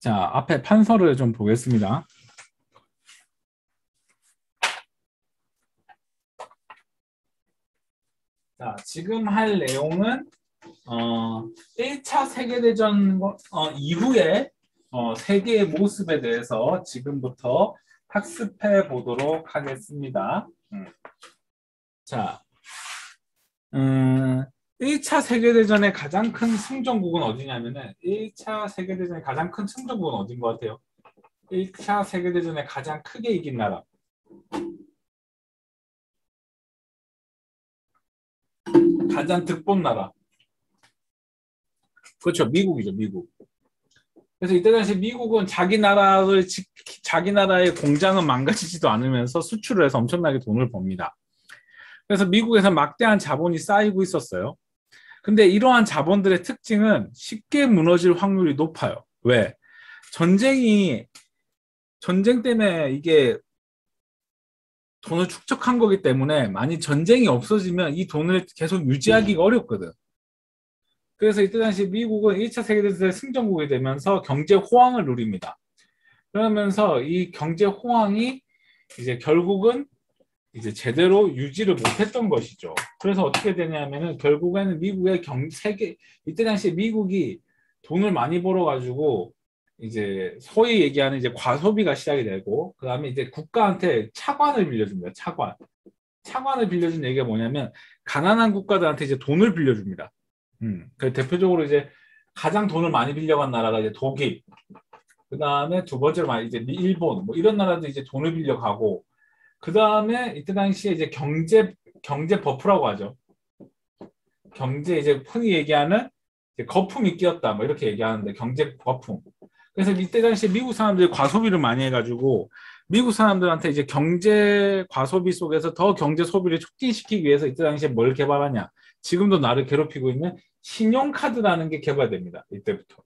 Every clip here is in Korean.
자, 앞에 판서를 좀 보겠습니다. 자, 지금 할 내용은 어, 1차 세계대전 어, 이후에 어, 세계의 모습에 대해서 지금부터 학습해 보도록 하겠습니다. 음. 자, 음, 1차 세계대전의 가장 큰 승전국은 어디냐면은 1차 세계대전의 가장 큰 승전국은 어딘 것 같아요? 1차 세계대전에 가장 크게 이긴 나라. 가장 득본 나라. 그렇죠. 미국이죠. 미국. 그래서 이때 당시 미국은 자기 나라를 자기 나라의 공장은 망가지지도 않으면서 수출을 해서 엄청나게 돈을 법니다. 그래서 미국에서 막대한 자본이 쌓이고 있었어요. 근데 이러한 자본들의 특징은 쉽게 무너질 확률이 높아요. 왜? 전쟁이 전쟁 때문에 이게 돈을 축적한 거기 때문에 만약 전쟁이 없어지면 이 돈을 계속 유지하기가 어렵거든. 그래서 이때 당시 미국은 1차 세계대전의 승전국이 되면서 경제 호황을 누립니다. 그러면서 이 경제 호황이 이제 결국은 이제 제대로 유지를 못했던 것이죠. 그래서 어떻게 되냐면은 결국에는 미국의 경 세계 이때 당시 미국이 돈을 많이 벌어 가지고 이제 소위 얘기하는 이제 과소비가 시작이 되고 그 다음에 이제 국가한테 차관을 빌려줍니다. 차관. 차관을 빌려준 얘기가 뭐냐면 가난한 국가들한테 이제 돈을 빌려줍니다. 음, 그 대표적으로 이제 가장 돈을 많이 빌려간 나라가 이제 독일. 그 다음에 두 번째로 이제 일본 뭐 이런 나라도 이제 돈을 빌려가고 그 다음에 이때 당시에 이제 경제 경제 버블이라고 하죠. 경제 이제 흔히 얘기하는 이제 거품이 끼었다 뭐 이렇게 얘기하는데 경제 거품. 그래서 이때 당시에 미국 사람들이 과소비를 많이 해가지고 미국 사람들한테 이제 경제 과소비 속에서 더 경제 소비를 촉진시키기 위해서 이때 당시에 뭘 개발하냐? 지금도 나를 괴롭히고 있는 신용카드라는 게 개발됩니다. 이때부터.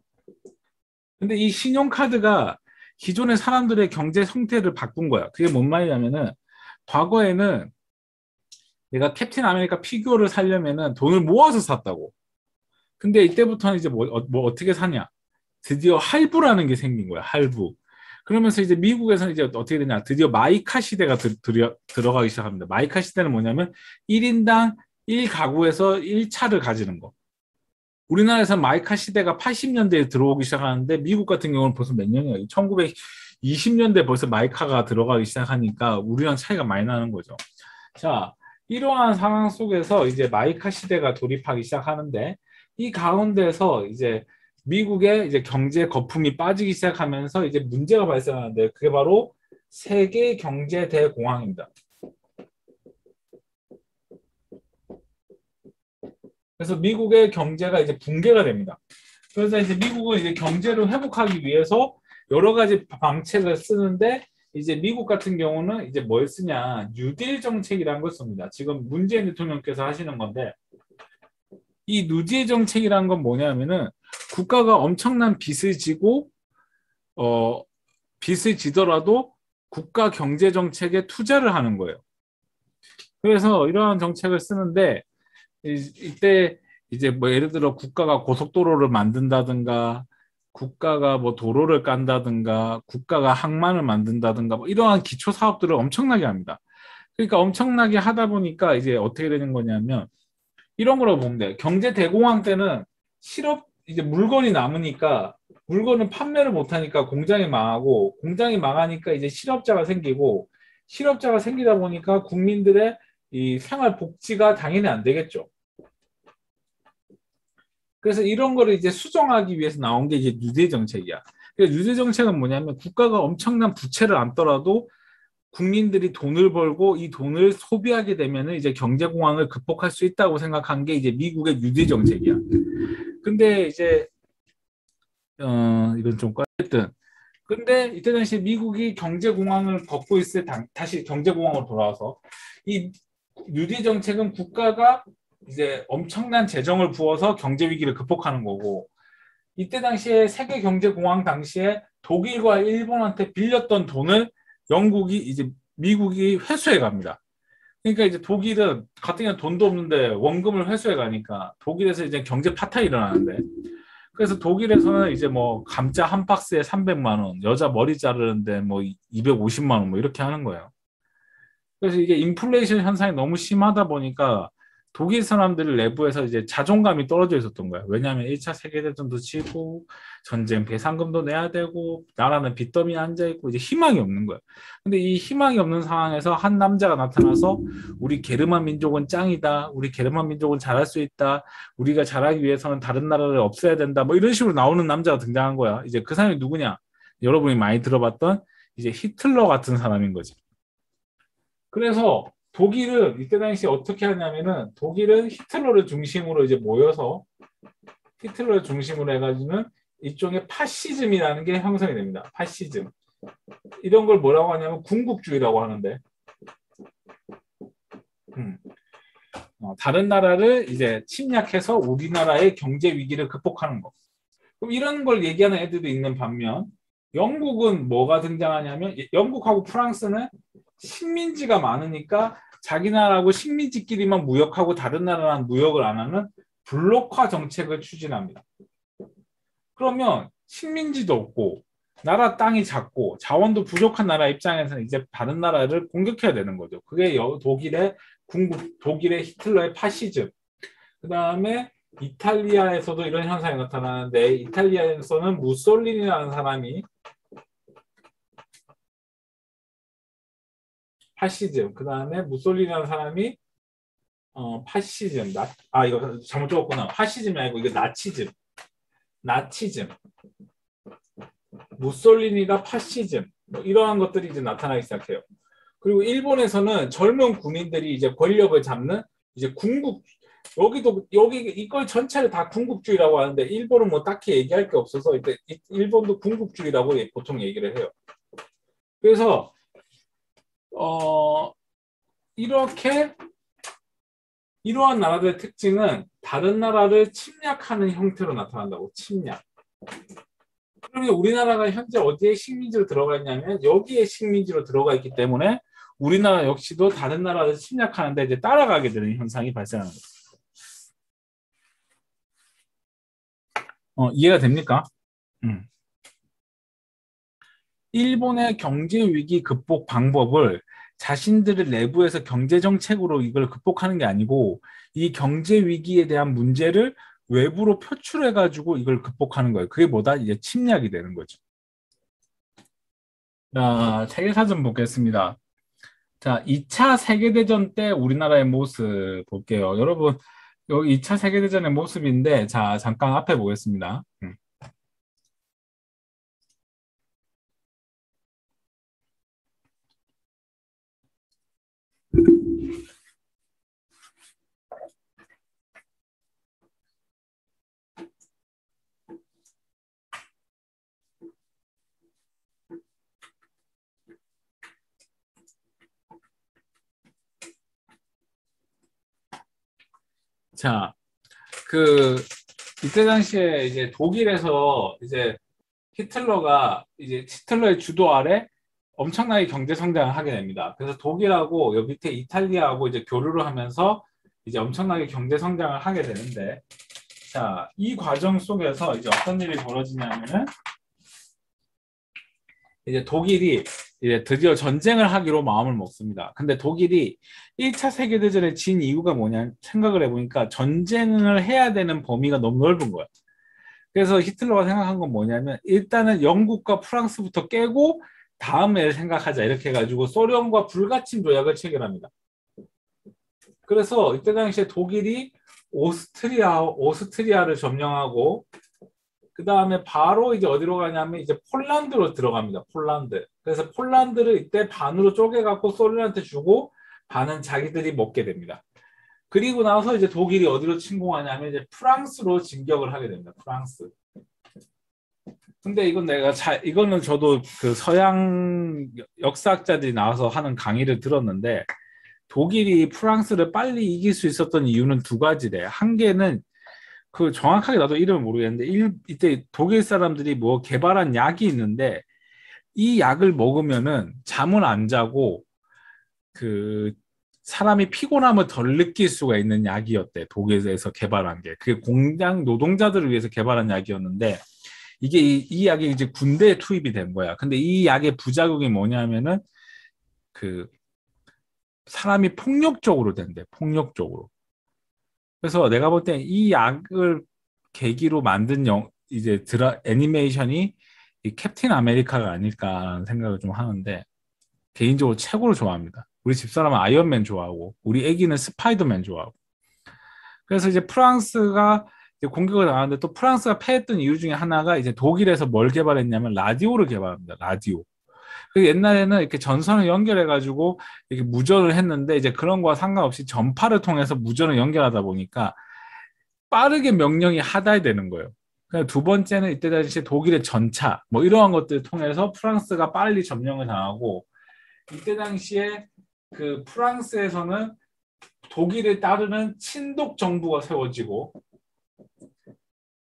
근데 이 신용카드가 기존의 사람들의 경제 형태를 바꾼 거야. 그게 뭔 말이냐면은 과거에는 내가 캡틴 아메리카 피규어를 사려면은 돈을 모아서 샀다고. 근데 이때부터는 이제 뭐, 어, 뭐 어떻게 사냐? 드디어 할부라는 게 생긴 거야. 할부. 그러면서 이제 미국에서는 이제 어떻게 되냐? 드디어 마이카 시대가 들, 들, 들어가기 시작합니다. 마이카 시대는 뭐냐면 1인당 1가구에서 1차를 가지는 거. 우리나라에서 마이카 시대가 80년대에 들어오기 시작하는데 미국 같은 경우는 벌써 몇 년이에요? 1900 20년대 벌써 마이카가 들어가기 시작하니까 우리랑 차이가 많이 나는 거죠. 자, 이러한 상황 속에서 이제 마이카 시대가 돌입하기 시작하는데 이 가운데서 이제 미국의 이제 경제 거품이 빠지기 시작하면서 이제 문제가 발생하는데 그게 바로 세계 경제 대공황입니다. 그래서 미국의 경제가 이제 붕괴가 됩니다. 그래서 이제 미국은 이제 경제를 회복하기 위해서 여러 가지 방책을 쓰는데 이제 미국 같은 경우는 이제 뭘 쓰냐 뉴딜 정책이라는 걸 씁니다. 지금 문재인 대통령께서 하시는 건데 이 누딜 정책이라는 건 뭐냐면은 국가가 엄청난 빚을 지고 어 빚을 지더라도 국가 경제 정책에 투자를 하는 거예요. 그래서 이러한 정책을 쓰는데 이때 이제 뭐 예를 들어 국가가 고속도로를 만든다든가 국가가 뭐 도로를 깐다든가 국가가 항만을 만든다든가 뭐 이러한 기초 사업들을 엄청나게 합니다. 그러니까 엄청나게 하다 보니까 이제 어떻게 되는 거냐면 이런 거라고 보면 돼. 경제 대공황 때는 실업 이제 물건이 남으니까 물건을 판매를 못 하니까 공장이 망하고 공장이 망하니까 이제 실업자가 생기고 실업자가 생기다 보니까 국민들의 이 생활 복지가 당연히 안 되겠죠. 그래서 이런 거를 이제 수정하기 위해서 나온 게 이제 유대 정책이야. 유대 정책은 뭐냐면 국가가 엄청난 부채를 안더라도 국민들이 돈을 벌고 이 돈을 소비하게 되면은 이제 경제 공황을 극복할 수 있다고 생각한 게 이제 미국의 유대 정책이야. 근데 이제 어 이건 좀 어쨌든 근데 이때 당시 미국이 경제 공황을 겪고 있을 때 다시 경제 공황으로 돌아와서 이 유대 정책은 국가가 이제 엄청난 재정을 부어서 경제 위기를 극복하는 거고 이때 당시에 세계 경제 공황 당시에 독일과 일본한테 빌렸던 돈을 영국이 이제 미국이 회수해 갑니다. 그러니까 이제 독일은 같은 경우 돈도 없는데 원금을 회수해 가니까 독일에서 이제 경제 파탄이 일어나는데 그래서 독일에서는 이제 뭐 감자 한 박스에 300만 원, 여자 머리 자르는데 뭐 250만 원 뭐 이렇게 하는 거예요. 그래서 이게 인플레이션 현상이 너무 심하다 보니까 독일 사람들 내부에서 이제 자존감이 떨어져 있었던 거예요. 왜냐하면 1차 세계대전도 치고 전쟁 배상금도 내야 되고 나라는 빚더미에 앉아 있고 이제 희망이 없는 거예요. 근데 이 희망이 없는 상황에서 한 남자가 나타나서 우리 게르만 민족은 짱이다. 우리 게르만 민족은 잘할 수 있다. 우리가 잘하기 위해서는 다른 나라를 없애야 된다. 뭐 이런 식으로 나오는 남자가 등장한 거야. 이제 그 사람이 누구냐? 여러분이 많이 들어봤던 이제 히틀러 같은 사람인 거지. 그래서 독일은 이때 당시 어떻게 하냐면은 독일은 히틀러를 중심으로 이제 모여서 히틀러를 중심으로 해가지고는 일종의 파시즘이라는 게 형성이 됩니다. 파시즘. 이런 걸 뭐라고 하냐면 군국주의라고 하는데 음. 어, 다른 나라를 이제 침략해서 우리나라의 경제 위기를 극복하는 거. 그럼 이런 걸 얘기하는 애들도 있는 반면 영국은 뭐가 등장하냐면 영국하고 프랑스는 식민지가 많으니까 자기 나라하고 식민지끼리만 무역하고 다른 나라랑 무역을 안 하는 블록화 정책을 추진합니다. 그러면 식민지도 없고 나라 땅이 작고 자원도 부족한 나라 입장에서는 이제 다른 나라를 공격해야 되는 거죠. 그게 독일의 궁국, 독일의 히틀러의 파시즘. 그 다음에 이탈리아에서도 이런 현상이 나타나는데 이탈리아에서는 무솔리니라는 사람이 파시즘. 그 다음에 무솔리니라는 사람이 어, 파시즘. 나, 아 이거 잘못 적었구나. 파시즘이 아니고 이거 나치즘. 나치즘. 무솔리니가 파시즘. 뭐 이러한 것들이 이제 나타나기 시작해요. 그리고 일본에서는 젊은 군인들이 이제 권력을 잡는 이제 군국 여기도 여기 이걸 전체를 다 군국주의라고 하는데 일본은 뭐 딱히 얘기할 게 없어서 이제 일본도 군국주의라고 보통 얘기를 해요. 그래서 어, 이렇게 이러한 나라들의 특징은 다른 나라를 침략하는 형태로 나타난다고 침략. 그러면 우리나라가 현재 어디에 식민지로 들어가 있냐면 여기에 식민지로 들어가 있기 때문에 우리나라 역시도 다른 나라를 침략하는데 이제 따라가게 되는 현상이 발생하는 거죠. 어, 이해가 됩니까? 음. 일본의 경제 위기 극복 방법을 자신들의 내부에서 경제 정책으로 이걸 극복하는 게 아니고 이 경제 위기에 대한 문제를 외부로 표출해 가지고 이걸 극복하는 거예요. 그게 뭐다? 이제 침략이 되는 거죠. 자, 세계사전 보겠습니다. 자, 2차 세계대전 때 우리나라의 모습 볼게요. 여러분, 여기 2차 세계대전의 모습인데, 자, 잠깐 앞에 보겠습니다. 음. 자, 그 이때 당시에 이제 독일에서 이제 히틀러가 이제 히틀러의 주도 아래 엄청나게 경제 성장을 하게 됩니다. 그래서 독일하고 여기 밑에 이탈리아하고 이제 교류를 하면서 이제 엄청나게 경제 성장을 하게 되는데 자, 이 과정 속에서 이제 어떤 일이 벌어지냐면은 이제 독일이 이제 드디어 전쟁을 하기로 마음을 먹습니다. 근데 독일이 1차 세계대전에 진 이유가 뭐냐 생각을 해보니까 전쟁을 해야 되는 범위가 너무 넓은 거야. 그래서 히틀러가 생각한 건 뭐냐면 일단은 영국과 프랑스부터 깨고 다음에 생각하자 이렇게 해가지고 소련과 불가침 조약을 체결합니다. 그래서 이때 당시에 독일이 오스트리아 오스트리아를 점령하고 그 다음에 바로 이제 어디로 가냐면 이제 폴란드로 들어갑니다. 폴란드. 그래서 폴란드를 이때 반으로 쪼개갖고 소련한테 주고 반은 자기들이 먹게 됩니다. 그리고 나서 이제 독일이 어디로 침공하냐면 이제 프랑스로 진격을 하게 됩니다. 프랑스. 근데 이건 내가 잘 이거는 저도 그 서양 역사학자들이 나와서 하는 강의를 들었는데 독일이 프랑스를 빨리 이길 수 있었던 이유는 두 가지래. 한 개는 그 정확하게 나도 이름을 모르겠는데 일, 이때 독일 사람들이 뭐 개발한 약이 있는데 이 약을 먹으면은 잠을 안 자고 그 사람이 피곤함을 덜 느낄 수가 있는 약이었대. 독일에서 개발한 게. 그게 공장 노동자들을 위해서 개발한 약이었는데 이게 이, 이 약이 이제 군대에 투입이 된 거야. 근데 이 약의 부작용이 뭐냐면은 그 사람이 폭력적으로 된대. 폭력적으로. 그래서 내가 볼 때 이 약을 계기로 만든 영, 이제 드라 애니메이션이 이 캡틴 아메리카가 아닐까라는 생각을 좀 하는데 개인적으로 최고로 좋아합니다. 우리 집사람은 아이언맨 좋아하고 우리 애기는 스파이더맨 좋아하고 그래서 이제 프랑스가 이제 공격을 당하는데 또 프랑스가 패했던 이유 중에 하나가 이제 독일에서 뭘 개발했냐면 라디오를 개발합니다. 라디오. 그 옛날에는 이렇게 전선을 연결해 가지고 이렇게 무전을 했는데 이제 그런 거와 상관없이 전파를 통해서 무전을 연결하다 보니까 빠르게 명령이 하달되는 거예요. 두 번째는 이때 당시 독일의 전차 뭐 이러한 것들을 통해서 프랑스가 빨리 점령을 당하고 이때 당시에 그 프랑스에서는 독일을 따르는 친독 정부가 세워지고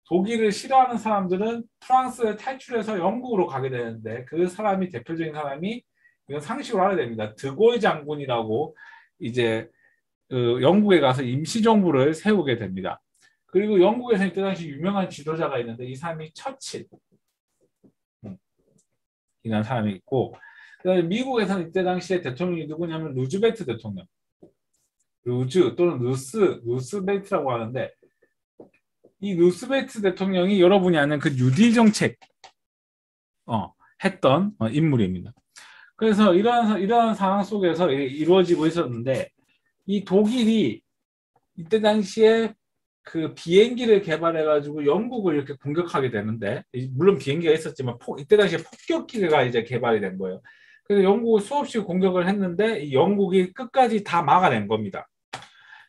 독일을 싫어하는 사람들은 프랑스를 탈출해서 영국으로 가게 되는데 그 사람이 대표적인 사람이 이건 상식으로 알아야 됩니다. 드골 장군이라고 이제 그 영국에 가서 임시정부를 세우게 됩니다. 그리고 영국에서 이때 당시 유명한 지도자가 있는데 이 사람이 처칠 음, 이라는 사람이 있고 그다음에 미국에서는 이때 당시에 대통령이 누구냐면 루즈벨트 대통령 루즈 또는 루스 루스벨트라고 하는데 이 루스벨트 대통령이 여러분이 아는 그 뉴딜 정책 어, 했던 어, 인물입니다. 그래서 이러한 이러한 상황 속에서 이루어지고 있었는데 이 독일이 이때 당시에 그 비행기를 개발해 가지고 영국을 이렇게 공격하게 되는데 물론 비행기가 있었지만 포, 이때 당시에 폭격기가 이제 개발이 된 거예요. 그래서 영국을 수없이 공격을 했는데 영국이 끝까지 다 막아낸 겁니다.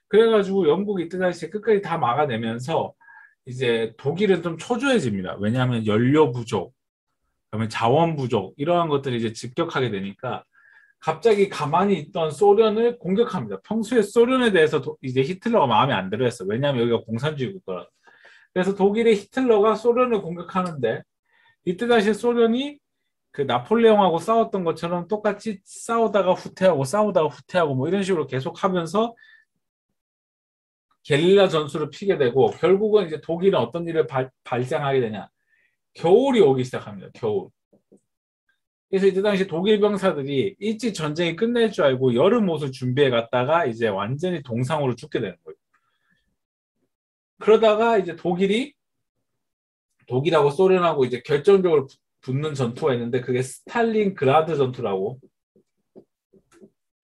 그래가지고 영국이 이때 당시에 끝까지 다 막아내면서 이제 독일은 좀 초조해집니다. 왜냐하면 연료 부족, 그다음에 자원 부족 이러한 것들이 이제 집격하게 되니까 갑자기 가만히 있던 소련을 공격합니다. 평소에 소련에 대해서 도, 이제 히틀러가 마음에 안 들어했어. 왜냐하면 여기가 공산주의 국가라. 그래서 독일의 히틀러가 소련을 공격하는데 이때 다시 소련이 그 나폴레옹하고 싸웠던 것처럼 똑같이 싸우다가 후퇴하고 싸우다가 후퇴하고 뭐 이런 식으로 계속 하면서 게릴라 전술을 피게 되고 결국은 이제 독일은 어떤 일을 발, 발생하게 되냐 겨울이 오기 시작합니다. 겨울. 그래서 이때 당시 독일 병사들이 일찍 전쟁이 끝낼 줄 알고 여름 옷을 준비해 갔다가 이제 완전히 동상으로 죽게 되는 거예요. 그러다가 이제 독일이 독일하고 소련하고 이제 결정적으로 붙는 전투가 있는데 그게 스탈린 그라드 전투라고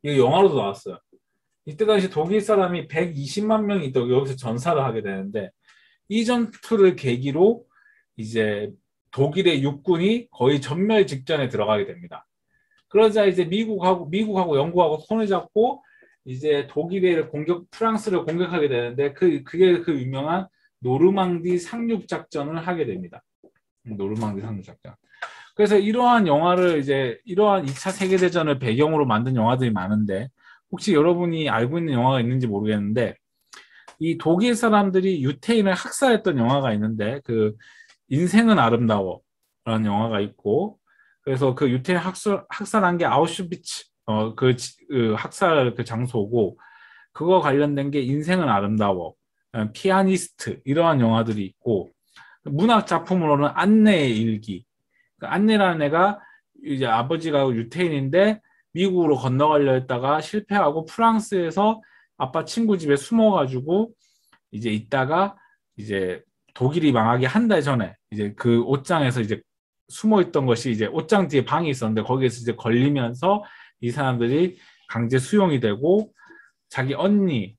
이거 영화로도 나왔어요. 이때 당시 독일 사람이 120만 명이 또 여기서 전사를 하게 되는데 이 전투를 계기로 이제 독일의 육군이 거의 전멸 직전에 들어가게 됩니다. 그러자 이제 미국하고 미국하고 영국하고 손을 잡고 이제 독일의 공격 프랑스를 공격하게 되는데 그 그게 그 유명한 노르망디 상륙 작전을 하게 됩니다. 노르망디 상륙 작전. 그래서 이러한 영화를 이제 이러한 2차 세계 대전을 배경으로 만든 영화들이 많은데 혹시 여러분이 알고 있는 영화가 있는지 모르겠는데 이 독일 사람들이 유태인을 학살했던 영화가 있는데 그 인생은 아름다워라는 영화가 있고 그래서 그 유태인 학살 학살한 게 아우슈비츠 어그 그 학살 그 장소고 그거 관련된 게 인생은 아름다워 어, 피아니스트 이러한 영화들이 있고 문학 작품으로는 안내의 일기. 그 안내라는 애가 이제 아버지가 유태인인데 미국으로 건너가려 했다가 실패하고 프랑스에서 아빠 친구 집에 숨어가지고 이제 있다가 이제 독일이 망하기 한 달 전에 이제 그 옷장에서 이제 숨어 있던 것이 이제 옷장 뒤에 방이 있었는데 거기에서 이제 걸리면서 이 사람들이 강제 수용이 되고 자기 언니,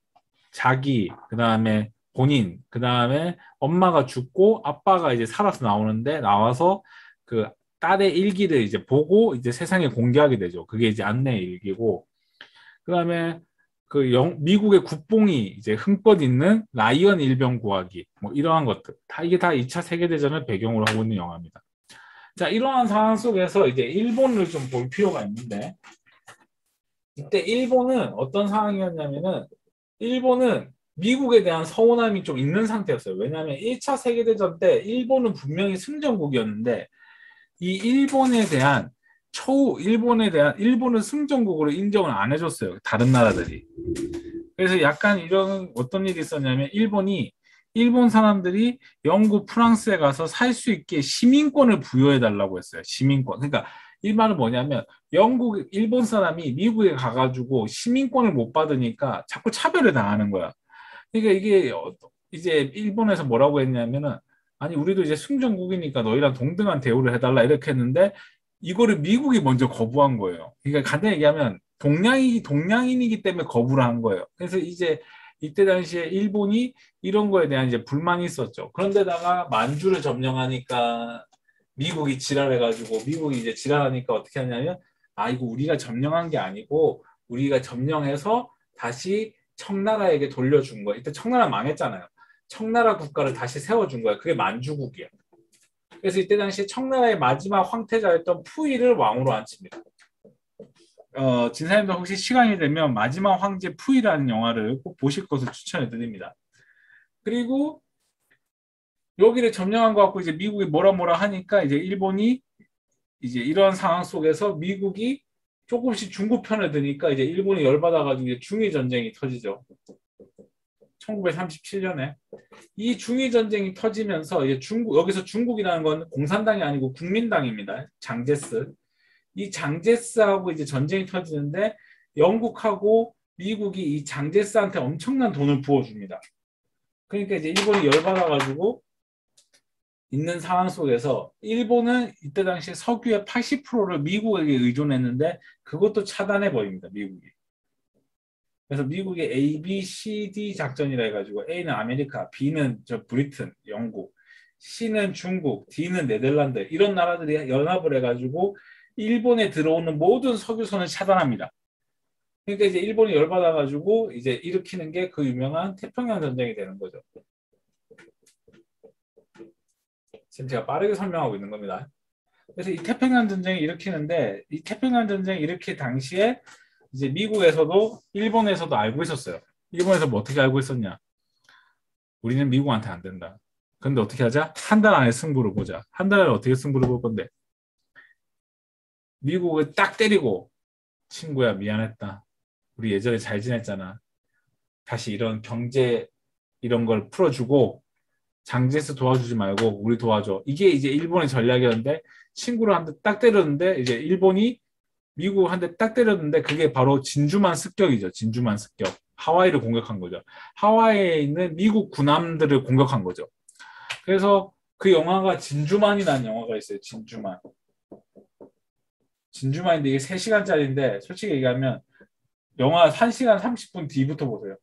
자기, 그 다음에 본인, 그 다음에 엄마가 죽고 아빠가 이제 살아서 나오는데 나와서 그 딸의 일기를 이제 보고 이제 세상에 공개하게 되죠. 그게 이제 안내 일기고 그 다음에 그 영, 미국의 국뽕이 이제 흠뻑 있는 라이언 일병 구하기 뭐 이러한 것들 다 이게 다 2차 세계 대전을 배경으로 하고 있는 영화입니다. 자 이러한 상황 속에서 이제 일본을 좀 볼 필요가 있는데 이때 일본은 어떤 상황이었냐면은 일본은 미국에 대한 서운함이 좀 있는 상태였어요. 왜냐하면 1차 세계대전 때 일본은 분명히 승전국이었는데 이 일본에 대한 초 일본에 대한 일본은 승전국으로 인정을 안 해줬어요. 다른 나라들이. 그래서 약간 이런 어떤 일이 있었냐면 일본이 일본 사람들이 영국, 프랑스에 가서 살 수 있게 시민권을 부여해 달라고 했어요. 시민권. 그러니까 이 말은 뭐냐면 영국, 일본 사람이 미국에 가가지고 시민권을 못 받으니까 자꾸 차별을 당하는 거야. 그러니까 이게 어, 이제 일본에서 뭐라고 했냐면은 아니 우리도 이제 승전국이니까 너희랑 동등한 대우를 해달라 이렇게 했는데 이거를 미국이 먼저 거부한 거예요. 그러니까 간단히 얘기하면 동양이 동양인이기 때문에 거부를 한 거예요. 그래서 이제 이때 당시에 일본이 이런 거에 대한 이제 불만이 있었죠. 그런데다가 만주를 점령하니까 미국이 지랄해가지고 미국이 이제 지랄하니까 어떻게 하냐면 아 이거 우리가 점령한 게 아니고 우리가 점령해서 다시 청나라에게 돌려준 거야. 이때 청나라 망했잖아요. 청나라 국가를 다시 세워준 거야. 그게 만주국이야. 그래서 이때 당시 청나라의 마지막 황태자였던 푸이를 왕으로 앉힙니다. 어, 진사님도 혹시 시간이 되면 마지막 황제 푸이라는 영화를 꼭 보실 것을 추천해 드립니다. 그리고 여기를 점령한 것 같고 이제 미국이 뭐라 뭐라 하니까 이제 일본이 이제 이런 상황 속에서 미국이 조금씩 중국 편을 드니까 이제 일본이 열받아가지고 중일 전쟁이 터지죠. 1937년에 이 중일 전쟁이 터지면서 이제 중국 여기서 중국이라는 건 공산당이 아니고 국민당입니다. 장제스 이 장제스하고 이제 전쟁이 터지는데 영국하고 미국이 이 장제스한테 엄청난 돈을 부어줍니다. 그러니까 이제 일본이 열받아가지고 있는 상황 속에서 일본은 이때 당시 석유의 80%를 미국에게 의존했는데 그것도 차단해 버립니다. 미국이. 그래서 미국의 A, B, C, D 작전이라 해가지고 A는 아메리카, B는 저 브리튼, 영국, C는 중국, D는 네덜란드 이런 나라들이 연합을 해가지고 일본에 들어오는 모든 석유선을 차단합니다. 그러니까 이제 일본이 열받아가지고 이제 일으키는 게 그 유명한 태평양 전쟁이 되는 거죠. 지금 제가 빠르게 설명하고 있는 겁니다. 그래서 이 태평양 전쟁을 일으키는데 이 태평양 전쟁 일으킬 당시에 이제 미국에서도 일본에서도 알고 있었어요. 일본에서 뭐 어떻게 알고 있었냐? 우리는 미국한테 안 된다. 근데 어떻게 하자? 한 달 안에 승부를 보자. 한 달 안에 어떻게 승부를 볼 건데? 미국을 딱 때리고 친구야 미안했다. 우리 예전에 잘 지냈잖아. 다시 이런 경제 이런 걸 풀어주고 장제스 도와주지 말고 우리 도와줘. 이게 이제 일본의 전략이었는데 친구를 한 대 딱 때렸는데 이제 일본이 미국 한 대 딱 때렸는데 그게 바로 진주만 습격이죠. 진주만 습격. 하와이를 공격한 거죠. 하와이에 있는 미국 군함들을 공격한 거죠. 그래서 그 영화가 진주만이라는 영화가 있어요. 진주만. 진주만인데 이게 3시간짜리인데 솔직히 얘기하면 영화 1시간 30분 뒤부터 보세요.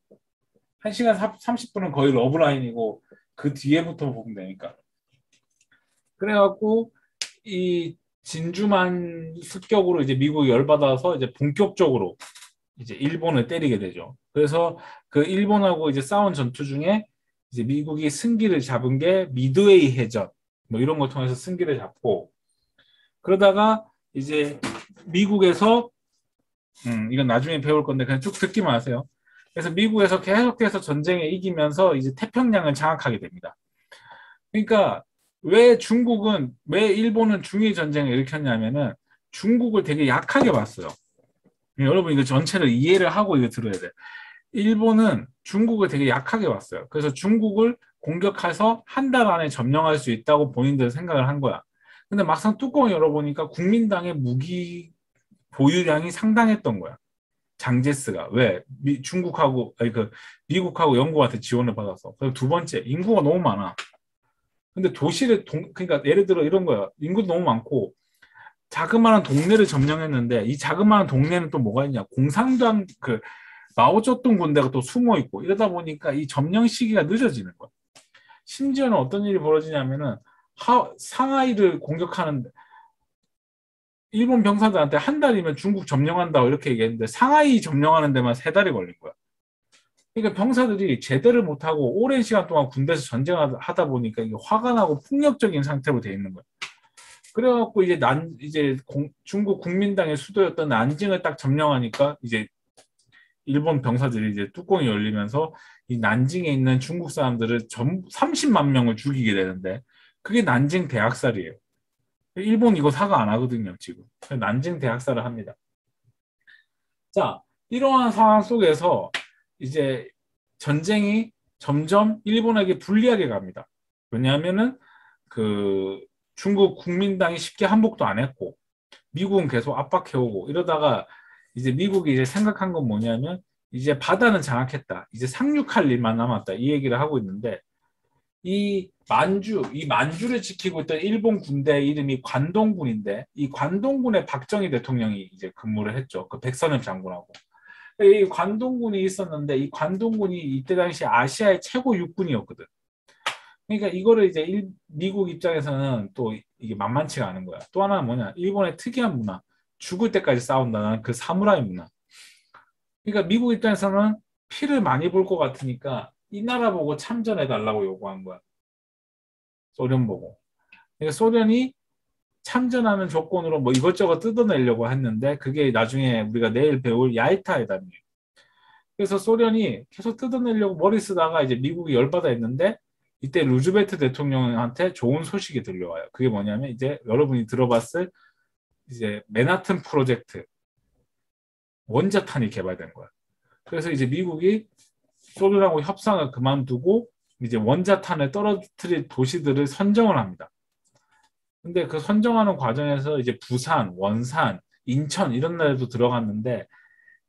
1시간 30분은 거의 러브라인이고 그 뒤에부터 보면 되니까. 그래갖고 이 진주만 습격으로 이제 미국이 열받아서 이제 본격적으로 이제 일본을 때리게 되죠. 그래서 그 일본하고 이제 싸운 전투 중에 이제 미국이 승기를 잡은 게 미드웨이 해전 뭐 이런 걸 통해서 승기를 잡고 그러다가 이제 미국에서 음 이건 나중에 배울 건데 그냥 쭉 듣기만 하세요. 그래서 미국에서 계속해서 전쟁에 이기면서 이제 태평양을 장악하게 됩니다. 그러니까 왜 중국은 왜 일본은 중일 전쟁을 일으켰냐면은 중국을 되게 약하게 봤어요. 여러분 이거 전체를 이해를 하고 이거 들어야 돼. 일본은 중국을 되게 약하게 봤어요. 그래서 중국을 공격해서 한 달 안에 점령할 수 있다고 본인들 생각을 한 거야. 근데 막상 뚜껑을 열어보니까 국민당의 무기 보유량이 상당했던 거야. 장제스가 왜 미, 중국하고 아니 그 미국하고 영국한테 지원을 받아서 그리고 두 번째 인구가 너무 많아. 근데 도시를 동 그러니까 예를 들어 이런 거야. 인구도 너무 많고 자그마한 동네를 점령했는데 이 자그마한 동네는 또 뭐가 있냐? 공산당 그 마오쩌둥 군대가 또 숨어 있고 이러다 보니까 이 점령 시기가 늦어지는 거야. 심지어는 어떤 일이 벌어지냐면은 하, 상하이를 공격하는 일본 병사들한테 한 달이면 중국 점령한다고 이렇게 얘기했는데 상하이 점령하는 데만 세 달이 걸린 거야. 그러니까 병사들이 제대를 못하고 오랜 시간 동안 군대에서 전쟁하다 보니까 이게 화가 나고 폭력적인 상태로 돼 있는 거야. 그래갖고 이제 난 이제 공, 중국 국민당의 수도였던 난징을 딱 점령하니까 이제 일본 병사들이 이제 뚜껑이 열리면서 이 난징에 있는 중국 사람들을 전 30만 명을 죽이게 되는데 그게 난징 대학살이에요. 일본 이거 사과 안 하거든요, 지금. 난징 대학사를 합니다. 자, 이러한 상황 속에서 이제 전쟁이 점점 일본에게 불리하게 갑니다. 왜냐하면은 그 중국 국민당이 쉽게 한복도 안 했고 미국은 계속 압박해오고 이러다가 이제 미국이 이제 생각한 건 뭐냐면 이제 바다는 장악했다. 이제 상륙할 일만 남았다. 이 얘기를 하고 있는데 이 만주, 이 만주를 지키고 있던 일본 군대 이름이 관동군인데 이 관동군의 박정희 대통령이 이제 근무를 했죠. 그 백선엽 장군하고. 이 관동군이 있었는데 이 관동군이 이때 당시 아시아의 최고 육군이었거든. 그러니까 이거를 이제 일, 미국 입장에서는 또 이게 만만치가 않은 거야. 또 하나는 뭐냐? 일본의 특이한 문화. 죽을 때까지 싸운다는 그 사무라이 문화. 그러니까 미국 입장에서는 피를 많이 볼 것 같으니까 이 나라 보고 참전해 달라고 요구한 거야. 소련 보고. 그러니까 소련이 참전하는 조건으로 뭐 이것저것 뜯어내려고 했는데 그게 나중에 우리가 내일 배울 야이타 회담이에요. 그래서 소련이 계속 뜯어내려고 머리 쓰다가 이제 미국이 열받아 했는데 이때 루즈벨트 대통령한테 좋은 소식이 들려와요. 그게 뭐냐면 이제 여러분이 들어봤을 이제 맨하튼 프로젝트 원자탄이 개발된 거야. 그래서 이제 미국이 소련하고 협상을 그만두고 이제 원자탄을 떨어뜨릴 도시들을 선정을 합니다. 근데 그 선정하는 과정에서 이제 부산, 원산, 인천 이런 데도 들어갔는데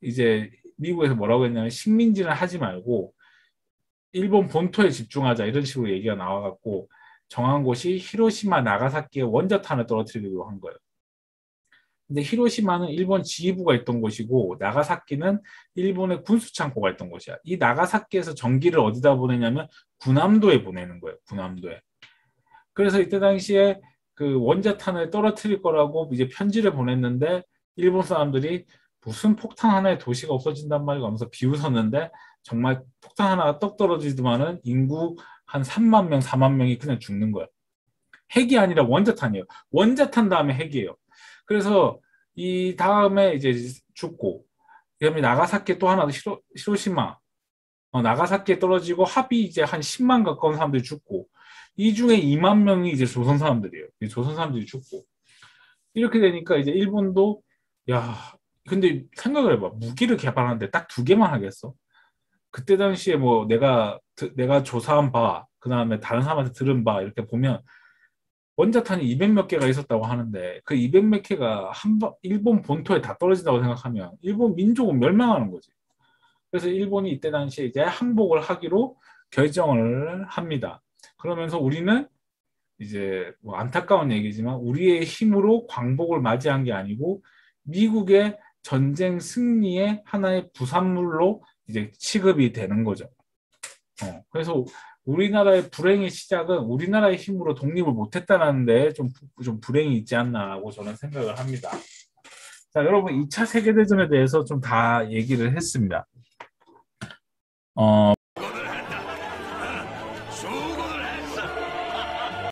이제 미국에서 뭐라고 했냐면 식민지는 하지 말고 일본 본토에 집중하자 이런 식으로 얘기가 나와갖고 정한 곳이 히로시마, 나가사키에 원자탄을 떨어뜨리기로 한 거예요. 근데 히로시마는 일본 지휘부가 있던 곳이고 나가사키는 일본의 군수 창고가 있던 곳이야. 이 나가사키에서 전기를 어디다 보내냐면 군함도에 보내는 거예요. 군함도에. 그래서 이때 당시에 그 원자탄을 떨어뜨릴 거라고 이제 편지를 보냈는데 일본 사람들이 무슨 폭탄 하나의 도시가 없어진단 말이야 하면서 비웃었는데 정말 폭탄 하나가 떡 떨어지더만은 인구 한 3만 명, 4만 명이 그냥 죽는 거야. 핵이 아니라 원자탄이에요. 원자탄 다음에 핵이에요. 그래서 이 다음에 이제 죽고 그다음에 나가사키 또 하나 시로, 시로시마 어, 나가사키에 떨어지고 합이 이제 한 10만 가까운 사람들이 죽고 이 중에 2만 명이 이제 조선 사람들이에요. 조선 사람들이 죽고 이렇게 되니까 이제 일본도 야 근데 생각을 해봐 무기를 개발하는데 딱 두 개만 하겠어? 그때 당시에 뭐 내가 내가 조사한 바 그다음에 다른 사람한테 들은 바 이렇게 보면 원자탄이 200 몇 개가 있었다고 하는데 그 200 몇 개가 한 일본 본토에 다 떨어진다고 생각하면 일본 민족은 멸망하는 거지. 그래서 일본이 이때 당시에 이제 항복을 하기로 결정을 합니다. 그러면서 우리는 이제 뭐 안타까운 얘기지만 우리의 힘으로 광복을 맞이한 게 아니고 미국의 전쟁 승리의 하나의 부산물로 이제 취급이 되는 거죠. 어, 그래서 우리나라의 불행의 시작은 우리나라의 힘으로 독립을 못했다는 데좀 좀 불행이 있지 않나라고 저는 생각을 합니다. 자, 여러분 2차 세계대전에 대해서 좀 다 얘기를 했습니다. 어,